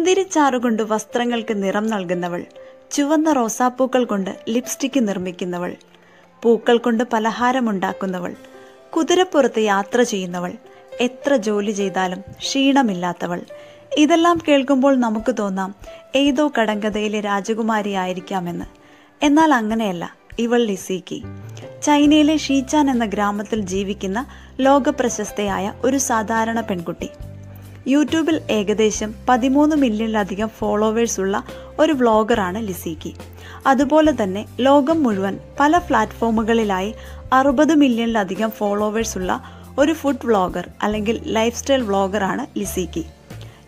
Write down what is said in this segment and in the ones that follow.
മുന്തിരിച്ചാറുകൊണ്ട് വസ്ത്രങ്ങൾക്ക് നിറം നൽകുന്നവൾ ചുവന്ന റോസാപ്പൂക്കൾ കൊണ്ട് ലിപ്സ്റ്റിക് നിർമ്മിക്കുന്നവൾ പൂക്കൾ കൊണ്ട് പലഹാരമുണ്ടാക്കുന്നവൾ കുതിരപ്പുറത്ത് യാത്ര ചെയ്യുന്നവൾ എത്ര ജോലി ചെയ്താലും ക്ഷീണമില്ലാത്തവൾ. ഇതെല്ലാം കേൾക്കുമ്പോൾ നമുക്ക് തോന്നാം ഏതോ കടങ്കഥയിലെ രാജകുമാരിയായിരിക്കാമെന്ന്. എന്നാൽ അങ്ങനെയല്ല ഇവൾ ലിസീക്കി. ചൈനയിലെ ഷീച്ചാൻ എന്ന ഗ്രാമത്തിൽ ജീവിക്കുന്ന ലോകപ്രശസ്തയായ ഒരു സാധാരണ പെൺകുട്ടി. യൂട്യൂബിൽ ഏകദേശം പതിമൂന്ന് മില്യണിലധികം ഫോളോവേഴ്സ് ഉള്ള ഒരു വ്ളോഗറാണ് ലിസിക്ക്. അതുപോലെ തന്നെ ലോകം മുഴുവൻ പല പ്ലാറ്റ്ഫോമുകളിലായി അറുപത് മില്യണിലധികം ഫോളോവേഴ്സ് ഉള്ള ഒരു ഫുഡ് വ്ളോഗർ അല്ലെങ്കിൽ ലൈഫ് സ്റ്റൈൽ വ്ളോഗറാണ് ലിസിക്ക്.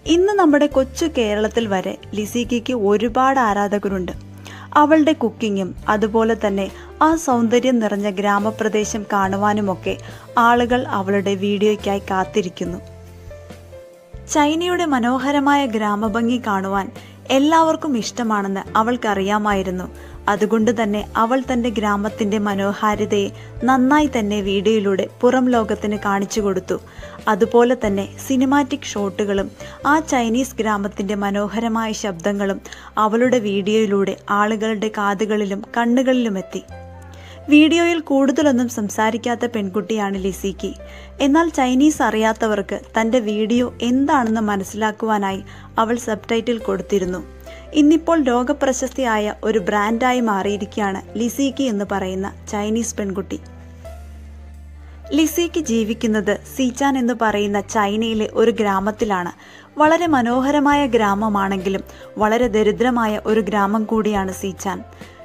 ഇന്ന് നമ്മുടെ കൊച്ചു കേരളത്തിൽ വരെ ലിസിക്കിക്ക് ഒരുപാട് ആരാധകരുണ്ട്. അവളുടെ കുക്കിങ്ങും അതുപോലെ തന്നെ ആ സൗന്ദര്യം നിറഞ്ഞ ഗ്രാമപ്രദേശം കാണുവാനുമൊക്കെ ആളുകൾ അവളുടെ വീഡിയോയ്ക്കായി കാത്തിരിക്കുന്നു. ചൈനയുടെ മനോഹരമായ ഗ്രാമഭംഗി കാണുവാൻ എല്ലാവർക്കും ഇഷ്ടമാണെന്ന് അവൾക്കറിയാമായിരുന്നു. അതുകൊണ്ട് തന്നെ അവൾ തന്റെ ഗ്രാമത്തിന്റെ മനോഹാരിതയെ നന്നായി തന്നെ വീഡിയോയിലൂടെ പുറം ലോകത്തിന് കാണിച്ചു കൊടുത്തു. അതുപോലെ തന്നെ സിനിമാറ്റിക് ഷോട്ടുകളും ആ ചൈനീസ് ഗ്രാമത്തിന്റെ മനോഹരമായ ശബ്ദങ്ങളും അവളുടെ വീഡിയോയിലൂടെ ആളുകളുടെ കാതുകളിലും കണ്ണുകളിലും എത്തി. വീഡിയോയിൽ കൂടുതലൊന്നും സംസാരിക്കാത്ത പെൺകുട്ടിയാണ് ലിസിക്ക്. എന്നാൽ ചൈനീസ് അറിയാത്തവർക്ക് തന്റെ വീഡിയോ എന്താണെന്ന് മനസ്സിലാക്കുവാനായി അവൾ സബ്ടൈറ്റിൽ കൊടുത്തിരുന്നു. ഇന്നിപ്പോൾ ലോകപ്രശസ്തിയായ ഒരു ബ്രാൻഡായി മാറിയിരിക്കുകയാണ് ലിസിക്കി എന്ന് പറയുന്ന ചൈനീസ് പെൺകുട്ടി. ലിസിക്ക് ജീവിക്കുന്നത് സീച്ചാൻ എന്ന് പറയുന്ന ചൈനയിലെ ഒരു ഗ്രാമത്തിലാണ്. വളരെ മനോഹരമായ ഗ്രാമമാണെങ്കിലും വളരെ ദരിദ്രമായ ഒരു ഗ്രാമം കൂടിയാണ് സീച്ചാൻ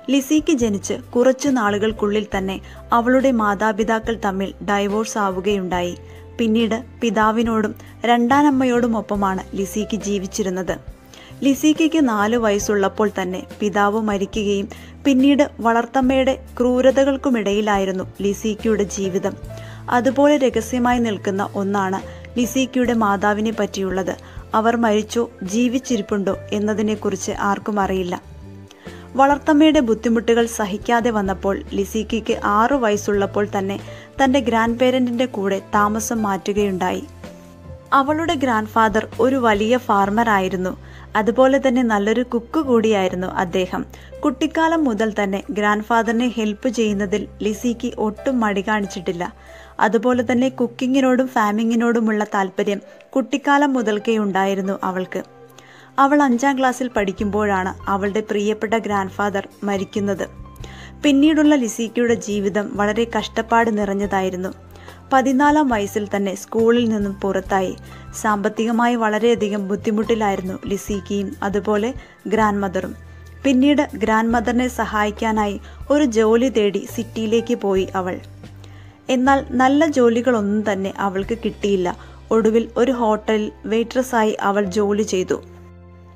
ലിസിക്ക് ജനിച്ച് കുറച്ചു നാളുകൾക്കുള്ളിൽ തന്നെ അവളുടെ മാതാപിതാക്കൾ തമ്മിൽ ഡൈവോഴ്സ് ആവുകയുണ്ടായി. പിന്നീട് പിതാവിനോടും രണ്ടാനമ്മയോടുമൊപ്പമാണ് ലിസിക്ക് ജീവിച്ചിരുന്നത്. ലിസിക്കയ്ക്ക് നാല് വയസ്സുള്ളപ്പോൾ തന്നെ പിതാവ് മരിക്കുകയും പിന്നീട് വളർത്തമ്മയുടെ ക്രൂരതകൾക്കുമിടയിലായിരുന്നു ലിസിക്കയുടെ ജീവിതം. അതുപോലെ രഹസ്യമായി നിൽക്കുന്ന ഒന്നാണ് ലിസിക്കയുടെ മാതാവിനെ പറ്റിയുള്ളത്. അവർ മരിച്ചോ ജീവിച്ചിരിപ്പുണ്ടോ എന്നതിനെക്കുറിച്ച് ആർക്കും അറിയില്ല. വളർത്തമ്മയുടെ ബുദ്ധിമുട്ടുകൾ സഹിക്കാതെ വന്നപ്പോൾ ലിസിക്കിക്ക് ആറു വയസ്സുള്ളപ്പോൾ തന്നെ തന്റെ ഗ്രാൻഡ് പേരന്റിന്റെ കൂടെ താമസം മാറ്റുകയുണ്ടായി. അവളുടെ ഗ്രാൻഡ് ഫാദർ ഒരു വലിയ ഫാർമർ ആയിരുന്നു. അതുപോലെ തന്നെ നല്ലൊരു കുക്ക് കൂടിയായിരുന്നു അദ്ദേഹം. കുട്ടിക്കാലം മുതൽ തന്നെ ഗ്രാൻഡ് ഫാദറിനെ ഹെൽപ്പ് ചെയ്യുന്നതിൽ ലിസിക്ക് ഒട്ടും മടി കാണിച്ചിട്ടില്ല. അതുപോലെ തന്നെ കുക്കിങ്ങിനോടും ഫാമിങ്ങിനോടുമുള്ള താല്പര്യം കുട്ടിക്കാലം മുതൽക്കേ ഉണ്ടായിരുന്നു അവൾക്ക്. അവൾ അഞ്ചാം ക്ലാസ്സിൽ പഠിക്കുമ്പോഴാണ് അവളുടെ പ്രിയപ്പെട്ട ഗ്രാൻഡ് ഫാദർ മരിക്കുന്നത്. പിന്നീടുള്ള ലിസിക്കയുടെ ജീവിതം വളരെ കഷ്ടപ്പാട് നിറഞ്ഞതായിരുന്നു. പതിനാലാം വയസ്സിൽ തന്നെ സ്കൂളിൽ നിന്നും പുറത്തായി. സാമ്പത്തികമായി വളരെയധികം ബുദ്ധിമുട്ടിലായിരുന്നു ലിസിക്കയും അതുപോലെ ഗ്രാൻഡ് മദറും പിന്നീട് ഗ്രാൻഡ് മദറിനെ സഹായിക്കാനായി ഒരു ജോലി തേടി സിറ്റിയിലേക്ക് പോയി അവൾ. എന്നാൽ നല്ല ജോലികളൊന്നും തന്നെ അവൾക്ക് കിട്ടിയില്ല. ഒടുവിൽ ഒരു ഹോട്ടലിൽ വെയിട്രസ്സായി അവൾ ജോലി ചെയ്തു.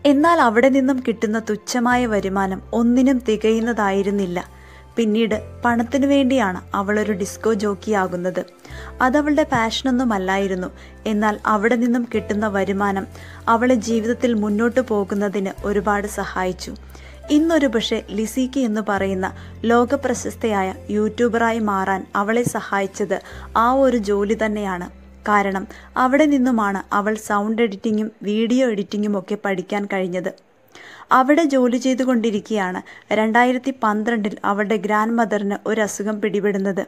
എന്നാൽ അവിടെ നിന്നും കിട്ടുന്ന തുച്ഛമായ വരുമാനം ഒന്നിനും തികയുന്നതായിരുന്നില്ല. പിന്നീട് പണത്തിനു വേണ്ടിയാണ് അവളൊരു ഡിസ്കോ ജോക്കിയാകുന്നത്. അതവളുടെ പാഷനൊന്നുമല്ലായിരുന്നു. എന്നാൽ അവിടെ നിന്നും കിട്ടുന്ന വരുമാനം അവളെ ജീവിതത്തിൽ മുന്നോട്ട് പോകുന്നതിന് ഒരുപാട് സഹായിച്ചു. ഇന്നൊരു പക്ഷേ ലിസിക്ക് എന്ന് പറയുന്ന ലോകപ്രശസ്തയായ യൂട്യൂബറായി മാറാൻ അവളെ സഹായിച്ചത് ആ ഒരു ജോലി തന്നെയാണ്. കാരണം അവിടെ നിന്നുമാണ് അവൾ സൗണ്ട് എഡിറ്റിങ്ങും വീഡിയോ എഡിറ്റിങ്ങും ഒക്കെ പഠിക്കാൻ കഴിഞ്ഞത്. അവിടെ ജോലി ചെയ്തുകൊണ്ടിരിക്കുകയാണ് രണ്ടായിരത്തി പന്ത്രണ്ടിൽ അവളുടെ ഗ്രാൻഡ് മദറിന് ഒരു അസുഖം പിടിപെടുന്നത്.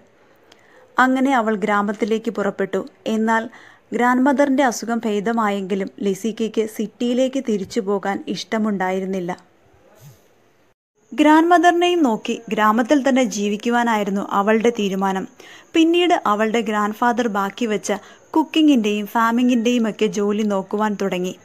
അങ്ങനെ അവൾ ഗ്രാമത്തിലേക്ക് പുറപ്പെട്ടു. എന്നാൽ ഗ്രാൻഡ് മദറിന്റെ അസുഖം ഭേദമായെങ്കിലും ലിസിക്കയ്ക്ക് സിറ്റിയിലേക്ക് തിരിച്ചു പോകാൻ ഇഷ്ടമുണ്ടായിരുന്നില്ല. ഗ്രാൻഡ് മദറിനെയും നോക്കി ഗ്രാമത്തിൽ തന്നെ ജീവിക്കുവാനായിരുന്നു അവളുടെ തീരുമാനം. പിന്നീട് അവളുടെ ഗ്രാൻഡ് ഫാദർ ബാക്കി വെച്ച കുക്കിങ്ങിന്റെയും ഫാമിങ്ങിന്റെയും ഒക്കെ ജോലി നോക്കുവാൻ തുടങ്ങി.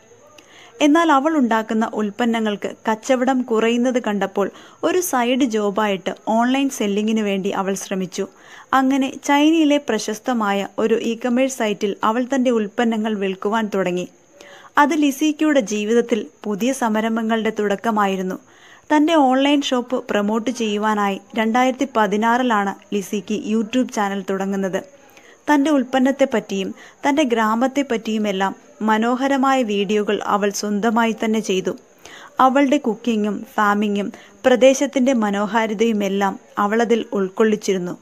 എന്നാൽ അവൾ ഉണ്ടാക്കുന്ന ഉൽപ്പന്നങ്ങൾക്ക് കച്ചവടം കുറയുന്നത് കണ്ടപ്പോൾ ഒരു സൈഡ് ജോബായിട്ട് ഓൺലൈൻ സെല്ലിങ്ങിന് വേണ്ടി അവൾ ശ്രമിച്ചു. അങ്ങനെ ചൈനയിലെ പ്രശസ്തമായ ഒരു ഇ കമേഴ്സ് സൈറ്റിൽ അവൾ തന്റെ ഉൽപ്പന്നങ്ങൾ വിൽക്കുവാൻ തുടങ്ങി. അത് ലിസിക്കയുടെ ജീവിതത്തിൽ പുതിയ സംരംഭങ്ങളുടെ തുടക്കമായിരുന്നു. തന്റെ ഓൺലൈൻ ഷോപ്പ് പ്രൊമോട്ട് ചെയ്യുവാനായി രണ്ടായിരത്തി പതിനാറിലാണ് ലിസിക്ക് യൂട്യൂബ് ചാനൽ തുടങ്ങുന്നത്. തന്റെ ഉൽപ്പന്നത്തെ പറ്റിയും തന്റെ ഗ്രാമത്തെ പറ്റിയുമെല്ലാം മനോഹരമായ വീഡിയോകൾ അവൾ സ്വന്തമായി തന്നെ ചെയ്തു. അവളുടെ കുക്കിങ്ങും ഫാമിങ്ങും പ്രദേശത്തിന്റെ മനോഹാരിതയുമെല്ലാം അവളതിൽ ഉൾക്കൊള്ളിച്ചിരുന്നു.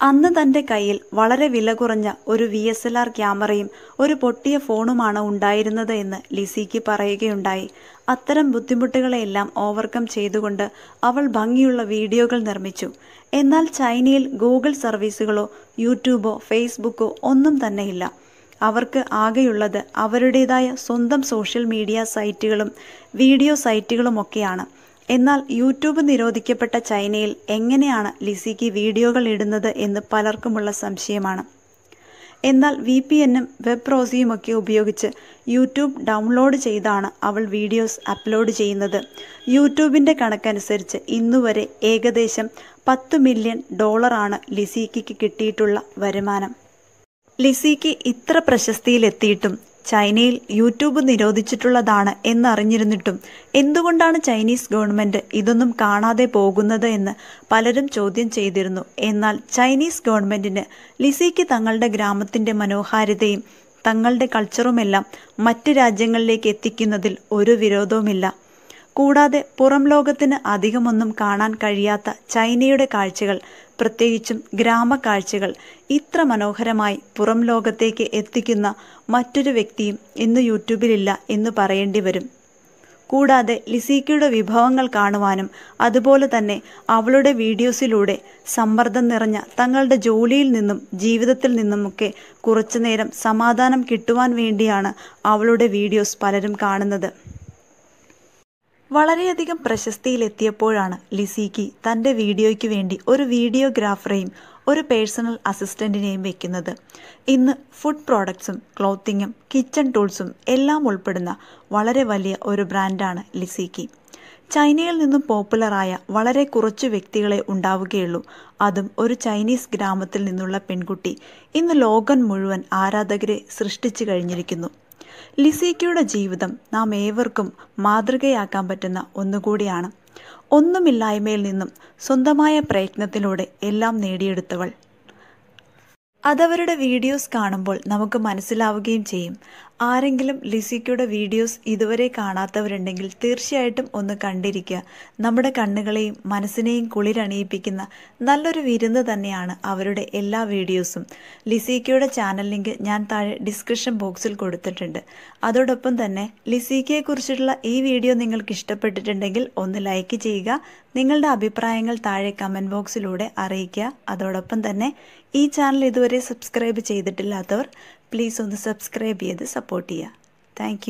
അന്ന് തന്റെ കയ്യിൽ വളരെ വില കുറഞ്ഞ ഒരു വി എസ് എൽ ആർ ക്യാമറയും ഒരു പൊട്ടിയ ഫോണുമാണ് ഉണ്ടായിരുന്നത് എന്ന് ലിസിക്ക് പറയുകയുണ്ടായി. അത്തരം ബുദ്ധിമുട്ടുകളെല്ലാം ഓവർകം ചെയ്തുകൊണ്ട് അവൾ ഭംഗിയുള്ള വീഡിയോകൾ നിർമ്മിച്ചു. എന്നാൽ ചൈനയിൽ ഗൂഗിൾ സർവീസുകളോ യൂട്യൂബോ ഫേസ്ബുക്കോ ഒന്നും തന്നെയില്ല. അവർക്ക് ആകെയുള്ളത് അവരുടേതായ സ്വന്തം സോഷ്യൽ മീഡിയ സൈറ്റുകളും വീഡിയോ സൈറ്റുകളുമൊക്കെയാണ്. എന്നാൽ യൂട്യൂബ് നിരോധിക്കപ്പെട്ട ചൈനയിൽ എങ്ങനെയാണ് ലിസിക്ക് വീഡിയോകൾ ഇടുന്നത് എന്ന് പലർക്കുമുള്ള സംശയമാണ്. എന്നാൽ വി പി എന്നും വെബ് പ്രോസിയുമൊക്കെ ഉപയോഗിച്ച് യൂട്യൂബ് ഡൗൺലോഡ് ചെയ്താണ് അവൾ വീഡിയോസ് അപ്ലോഡ് ചെയ്യുന്നത്. യൂട്യൂബിന്റെ കണക്കനുസരിച്ച് ഇന്നുവരെ ഏകദേശം പത്ത് മില്യൺ ഡോളറാണ് ലിസിക്കിക്ക് കിട്ടിയിട്ടുള്ള വരുമാനം. ലിസിക്ക് ഇത്ര പ്രശസ്തിയിലെത്തിയിട്ടും ചൈനയിൽ യൂട്യൂബ് നിരോധിച്ചിട്ടുള്ളതാണ് എന്നറിഞ്ഞിരുന്നിട്ടും എന്തുകൊണ്ടാണ് ചൈനീസ് ഗവൺമെന്റ് ഇതൊന്നും കാണാതെ പോകുന്നത് എന്ന് പലരും ചോദ്യം ചെയ്തിരുന്നു. എന്നാൽ ചൈനീസ് ഗവൺമെന്റിന് ലിസിക്ക് തങ്ങളുടെ ഗ്രാമത്തിന്റെ മനോഹാരിതയും തങ്ങളുടെ കൾച്ചറുമെല്ലാം മറ്റ് രാജ്യങ്ങളിലേക്ക് എത്തിക്കുന്നതിൽ ഒരു വിരോധവുമില്ല. കൂടാതെ പുറം ലോകത്തിന് അധികമൊന്നും കാണാൻ കഴിയാത്ത ചൈനയുടെ കാഴ്ചകൾ പ്രത്യേകിച്ചും ഗ്രാമക്കാഴ്ചകൾ ഇത്ര മനോഹരമായി പുറം ലോകത്തേക്ക് എത്തിക്കുന്ന മറ്റൊരു വ്യക്തിയും ഇന്ന് യൂട്യൂബിലില്ല എന്ന് പറയേണ്ടി വരും. കൂടാതെ ലിസീക്കയുടെ വിഭവങ്ങൾ കാണുവാനും അതുപോലെ തന്നെ അവളുടെ വീഡിയോസിലൂടെ സമ്മർദ്ദം നിറഞ്ഞ തങ്ങളുടെ ജോലിയിൽ നിന്നും ജീവിതത്തിൽ നിന്നുമൊക്കെ കുറച്ചുനേരം സമാധാനം കിട്ടുവാൻ വേണ്ടിയാണ് അവളുടെ വീഡിയോസ് പലരും കാണുന്നത്. വളരെയധികം പ്രശസ്തിയിലെത്തിയപ്പോഴാണ് ലിസിക്ക് തന്റെ വീഡിയോയ്ക്ക് വേണ്ടി ഒരു വീഡിയോഗ്രാഫറെയും ഒരു പേഴ്സണൽ അസിസ്റ്റന്റിനെയും വെക്കുന്നത്. ഇന്ന് ഫുഡ് പ്രോഡക്ട്സും ക്ലോത്തിങ്ങും കിച്ചൺ ടൂൾസും എല്ലാം ഉൾപ്പെടുന്ന വളരെ വലിയ ഒരു ബ്രാൻഡാണ് ലിസിക്ക്. ചൈനയിൽ നിന്നും പോപ്പുലറായ വളരെ കുറച്ചു വ്യക്തികളെ ഉണ്ടാവുകയുള്ളൂ. അതും ഒരു ചൈനീസ് ഗ്രാമത്തിൽ നിന്നുള്ള പെൺകുട്ടി. ഇന്ന് ലോകം മുഴുവൻ ആരാധകരെ സൃഷ്ടിച്ചു കഴിഞ്ഞിരിക്കുന്നു. ലിസിക്കയുടെ ജീവിതം നാം ഏവർക്കും മാതൃകയാക്കാൻ പറ്റുന്ന ഒന്നുകൂടിയാണ്. ഒന്നുമില്ലായ്മയിൽ നിന്നും സ്വന്തമായ പ്രയത്നത്തിലൂടെ എല്ലാം നേടിയെടുത്തവൾ. അതവരുടെ വീഡിയോസ് കാണുമ്പോൾ നമുക്ക് മനസ്സിലാവുകയും ചെയ്യും. ആരെങ്കിലും ലിസിക്കയുടെ വീഡിയോസ് ഇതുവരെ കാണാത്തവരുണ്ടെങ്കിൽ തീർച്ചയായിട്ടും ഒന്ന് കണ്ടിരിക്കുക. നമ്മുടെ കണ്ണുകളെയും മനസ്സിനെയും കുളിരണിയിപ്പിക്കുന്ന നല്ലൊരു വിരുന്ന് തന്നെയാണ് അവരുടെ എല്ലാ വീഡിയോസും. ലിസിക്കയുടെ ചാനൽ ലിങ്ക് ഞാൻ താഴെ ഡിസ്ക്രിപ്ഷൻ ബോക്സിൽ കൊടുത്തിട്ടുണ്ട്. അതോടൊപ്പം തന്നെ ലിസിക്കയെക്കുറിച്ചിട്ടുള്ള ഈ വീഡിയോ നിങ്ങൾക്ക് ഇഷ്ടപ്പെട്ടിട്ടുണ്ടെങ്കിൽ ഒന്ന് ലൈക്ക് ചെയ്യുക നിങ്ങളുടെ അഭിപ്രായങ്ങൾ താഴെ കമന്റ് ബോക്സിലൂടെ അറിയിക്കുക. അതോടൊപ്പം തന്നെ ഈ ചാനൽ ഇതുവരെ സബ്സ്ക്രൈബ് ചെയ്തിട്ടില്ലാത്തവർ പ്ലീസ് ഒന്ന് സബ്സ്ക്രൈബ് ചെയ്ത് സപ്പോർട്ട് ചെയ്യുക. താങ്ക്